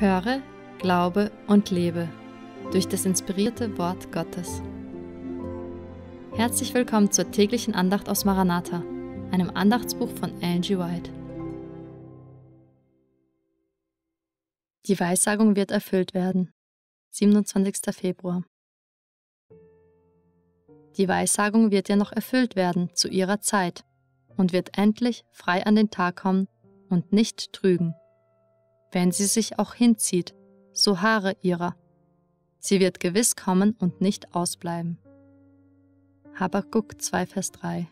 Höre, glaube und lebe durch das inspirierte Wort Gottes. Herzlich willkommen zur täglichen Andacht aus Maranatha, einem Andachtsbuch von G. White. Die Weissagung wird erfüllt werden. 27. Februar. Die Weissagung wird ja noch erfüllt werden zu ihrer Zeit und wird endlich frei an den Tag kommen und nicht trügen wenn sie sich auch hinzieht, so Haare ihrer. Sie wird gewiss kommen und nicht ausbleiben. Habakuk 2, Vers 3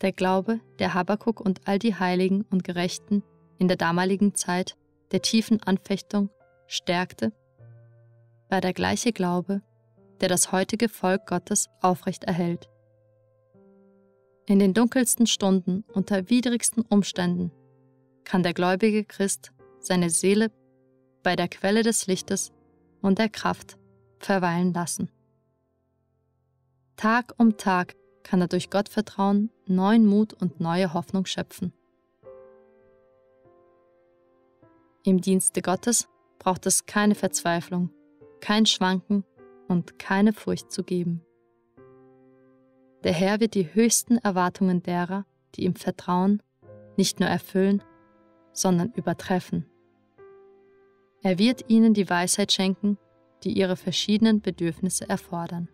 Der Glaube, der Habakuk und all die Heiligen und Gerechten in der damaligen Zeit der tiefen Anfechtung stärkte, war der gleiche Glaube, der das heutige Volk Gottes aufrecht erhält. In den dunkelsten Stunden, unter widrigsten Umständen, kann der gläubige Christ seine Seele bei der Quelle des Lichtes und der Kraft verweilen lassen. Tag um Tag kann er durch Gottvertrauen neuen Mut und neue Hoffnung schöpfen. Im Dienste Gottes braucht es keine Verzweiflung, kein Schwanken und keine Furcht zu geben. Der Herr wird die höchsten Erwartungen derer, die ihm vertrauen, nicht nur erfüllen, sondern übertreffen. Er wird ihnen die Weisheit schenken, die ihre verschiedenen Bedürfnisse erfordern.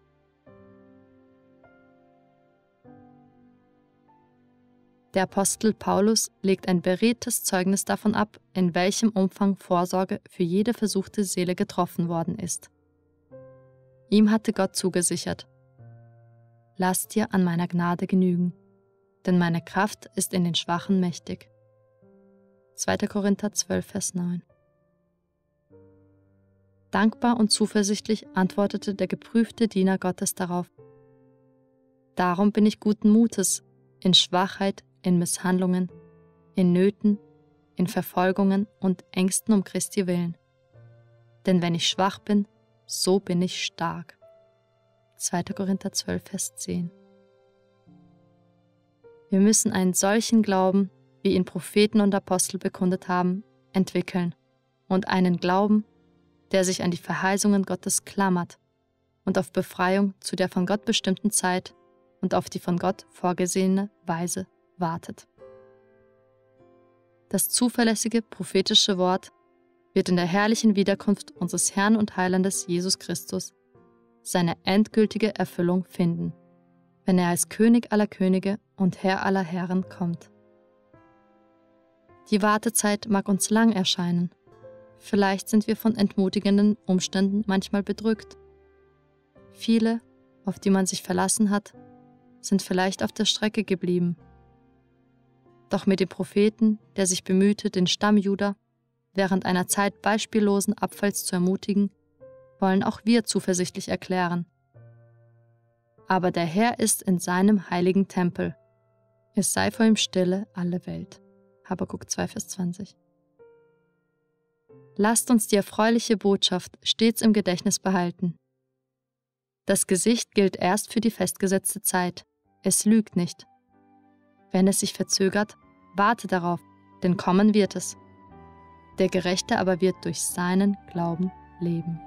Der Apostel Paulus legt ein beredtes Zeugnis davon ab, in welchem Umfang Vorsorge für jede versuchte Seele getroffen worden ist. Ihm hatte Gott zugesichert, Lass dir an meiner Gnade genügen, denn meine Kraft ist in den Schwachen mächtig. 2. Korinther 12, Vers 9. Dankbar und zuversichtlich antwortete der geprüfte Diener Gottes darauf. Darum bin ich guten Mutes, in Schwachheit, in Misshandlungen, in Nöten, in Verfolgungen und Ängsten um Christi willen. Denn wenn ich schwach bin, so bin ich stark. 2. Korinther 12, Vers 10. Wir müssen einen solchen Glauben wie ihn Propheten und Apostel bekundet haben, entwickeln und einen Glauben, der sich an die Verheißungen Gottes klammert und auf Befreiung zu der von Gott bestimmten Zeit und auf die von Gott vorgesehene Weise wartet. Das zuverlässige prophetische Wort wird in der herrlichen Wiederkunft unseres Herrn und Heilandes Jesus Christus seine endgültige Erfüllung finden, wenn er als König aller Könige und Herr aller Herren kommt. Die Wartezeit mag uns lang erscheinen. Vielleicht sind wir von entmutigenden Umständen manchmal bedrückt. Viele, auf die man sich verlassen hat, sind vielleicht auf der Strecke geblieben. Doch mit dem Propheten, der sich bemühte, den Stamm Juda während einer Zeit beispiellosen Abfalls zu ermutigen, wollen auch wir zuversichtlich erklären. Aber der Herr ist in seinem heiligen Tempel. Es sei vor ihm stille alle Welt. Habakuk 2, Vers 20. Lasst uns die erfreuliche Botschaft stets im Gedächtnis behalten. Das Gesicht gilt erst für die festgesetzte Zeit. Es lügt nicht. Wenn es sich verzögert, warte darauf, denn kommen wird es. Der Gerechte aber wird durch seinen Glauben leben.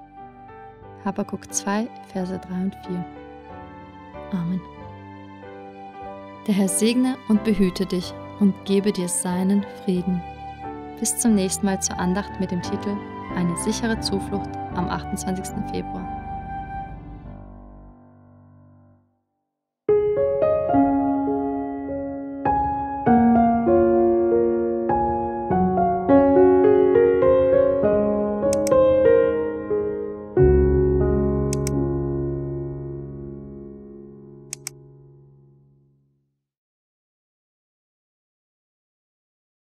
Habakuk 2, Verse 3 und 4. Amen. Der Herr segne und behüte dich und gebe dir seinen Frieden. Bis zum nächsten Mal zur Andacht mit dem Titel Eine sichere Zuflucht am 28. Februar.